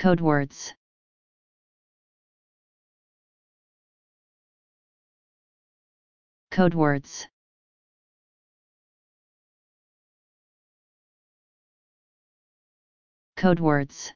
Code words. Code words. Code words.